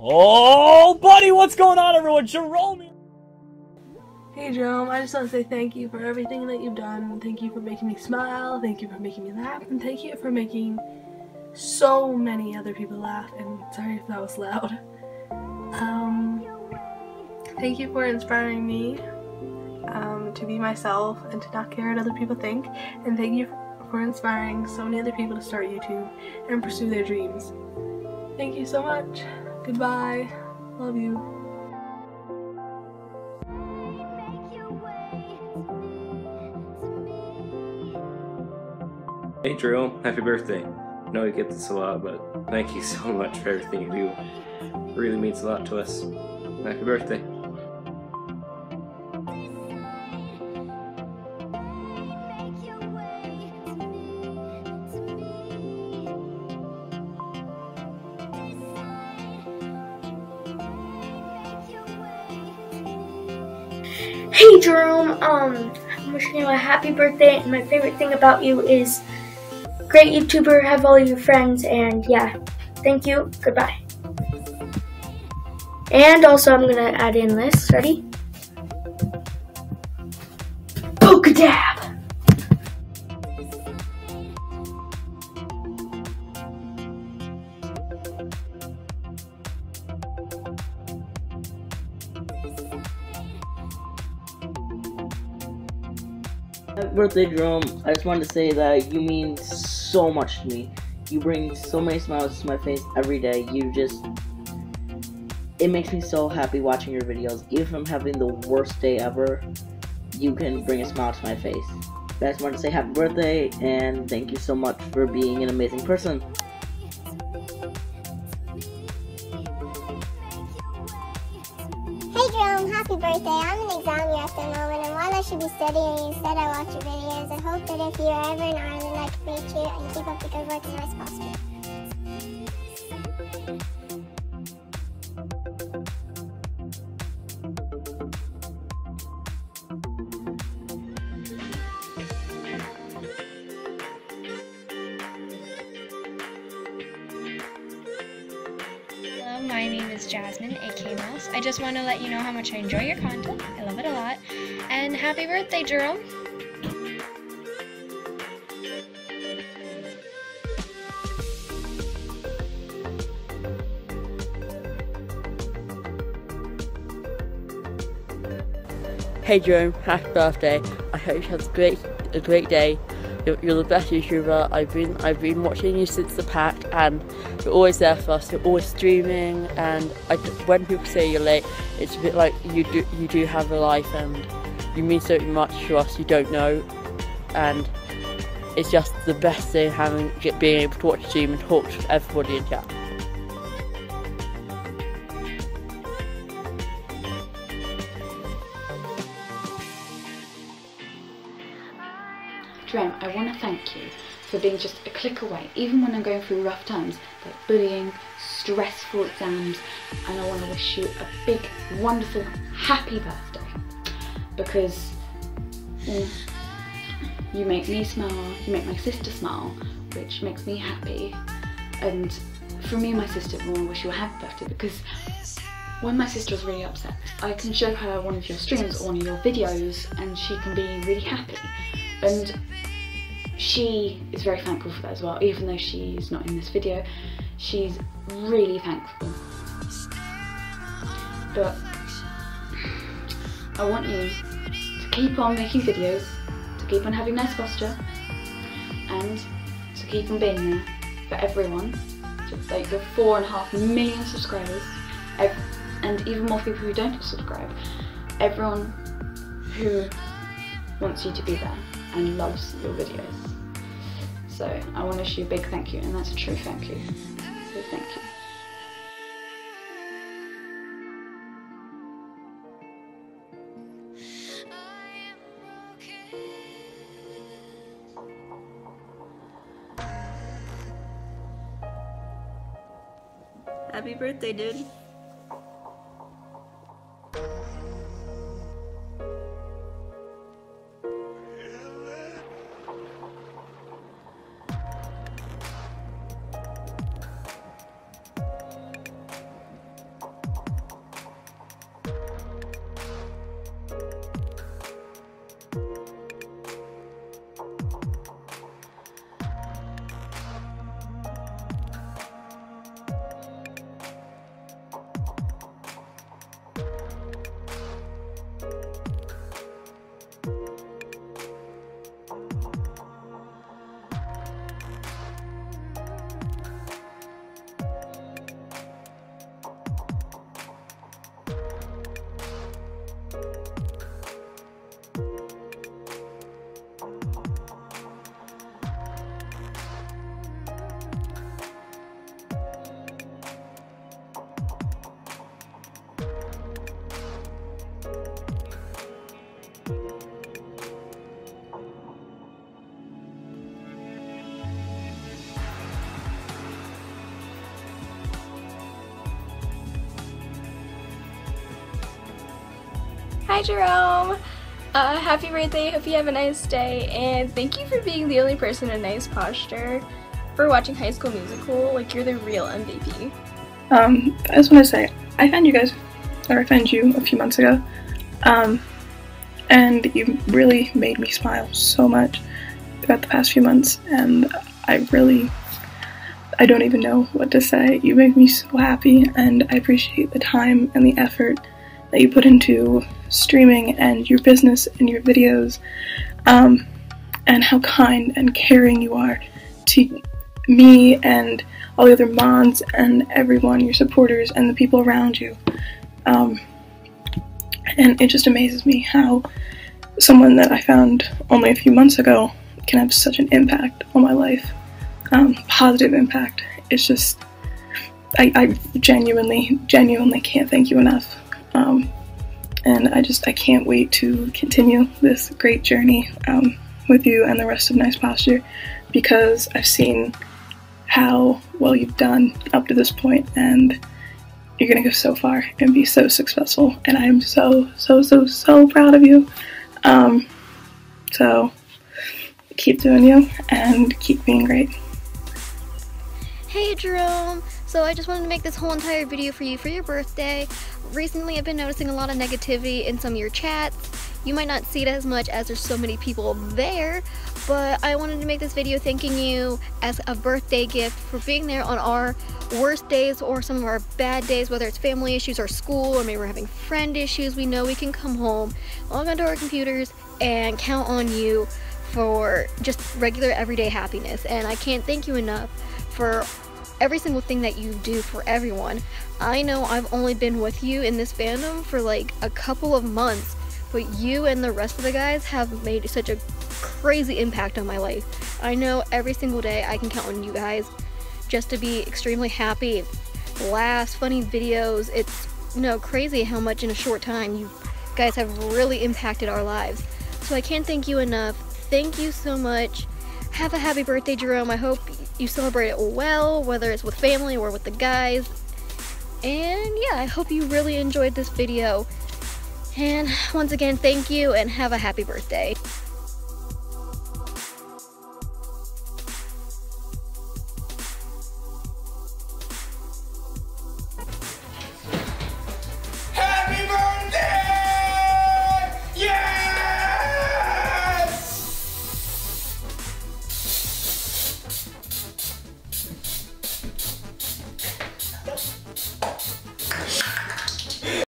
Oh, buddy, what's going on, everyone? Jerome. Hey Jerome, I just want to say thank you for everything that you've done. Thank you for making me smile. Thank you for making me laugh. And thank you for making so many other people laugh. And sorry if that was loud. Um, thank you for inspiring me um, to be myself and to not care what other people think. And thank you for inspiring so many other people to start YouTube and pursue their dreams. Thank you so much. Goodbye. Love you. Hey Drew, happy birthday. I know you get this a lot, but thank you so much for everything you do. It really means a lot to us. Happy birthday. Hey Jerome, um, I'm wishing you a happy birthday, and my favorite thing about you is great YouTuber, have all your friends, and yeah, thank you, goodbye. And also, I'm gonna add in this, ready? Pokadab! Happy birthday, Jerome. I just wanted to say that you mean so much to me. You bring so many smiles to my face every day. You just. It makes me so happy watching your videos. Even if I'm having the worst day ever, you can bring a smile to my face. I just wanted to say happy birthday and thank you so much for being an amazing person. Birthday. I'm an exam at the moment, and while I should be studying, instead I watch your videos. I hope that if you're ever in Ireland, I can meet you and keep up the good work and nice posture. Is Jasmine, aka Mouse. I just want to let you know how much I enjoy your content. I love it a lot. And happy birthday, Jerome! Hey Jerome, happy birthday. I hope you have a great a great day. You're, you're the best YouTuber. I've been I've been watching you since the pack and you're always there for us. You're always streaming and I, when people say you're late, it's a bit like you do you do have a life and you mean so much to us you don't know and it's just the best thing having being able to watch stream and talk to everybody in chat. Jerome, I want to thank you for being just a click away, even when I'm going through rough times like bullying, stressful exams, and I want to wish you a big, wonderful, happy birthday because mm, you make me smile, you make my sister smile, which makes me happy. And for me and my sister, we want to wish you a happy birthday because when my sister is really upset, I can show her one of your streams or one of your videos and she can be really happy. And she is very thankful for that as well, even though she's not in this video. She's really thankful. But I want you to keep on making videos, to keep on having nice posture, and to keep on being there for everyone. Just like the four and a half million subscribers, and even more people who don't subscribe. Everyone who wants you to be there and loves your videos. So I want to you a big thank you, and that's a true thank you. So thank you. Happy birthday, dude. Hi Jerome! Uh, happy birthday, hope you have a nice day, and thank you for being the only person in nice posture for watching High School Musical, like you're the real MVP. Um, I just want to say, I found you guys, or I found you a few months ago, um, and you really made me smile so much throughout the past few months, and I really, I don't even know what to say. You make me so happy, and I appreciate the time and the effort that you put into streaming and your business and your videos, um, and how kind and caring you are to me and all the other mods and everyone, your supporters, and the people around you. Um, and it just amazes me how someone that I found only a few months ago can have such an impact on my life. Um, positive impact. It's just, I, I genuinely, genuinely can't thank you enough. Um, and I just, I can't wait to continue this great journey um, with you and the rest of Nice Posture because I've seen how well you've done up to this point and you're gonna go so far and be so successful. And I am so so so so proud of you. Um, so keep doing you and keep being great. Hey Jerome! So I just wanted to make this whole entire video for you for your birthday. Recently I've been noticing a lot of negativity in some of your chats. You might not see it as much as there's so many people there, but I wanted to make this video thanking you as a birthday gift for being there on our worst days or some of our bad days, whether it's family issues or school or maybe we're having friend issues. We know we can come home, log onto our computers, and count on you for just regular everyday happiness. And I can't thank you enough for every single thing that you do for everyone. I know I've only been with you in this fandom for like a couple of months, but you and the rest of the guys have made such a crazy impact on my life. I know every single day I can count on you guys just to be extremely happy, laughs, funny videos. It's you know crazy how much in a short time you guys have really impacted our lives. So I can't thank you enough. Thank you so much. Have a happy birthday, Jerome. I hope you celebrate it well, whether it's with family or with the guys. And yeah, I hope you really enjoyed this video. And once again, thank you and have a happy birthday.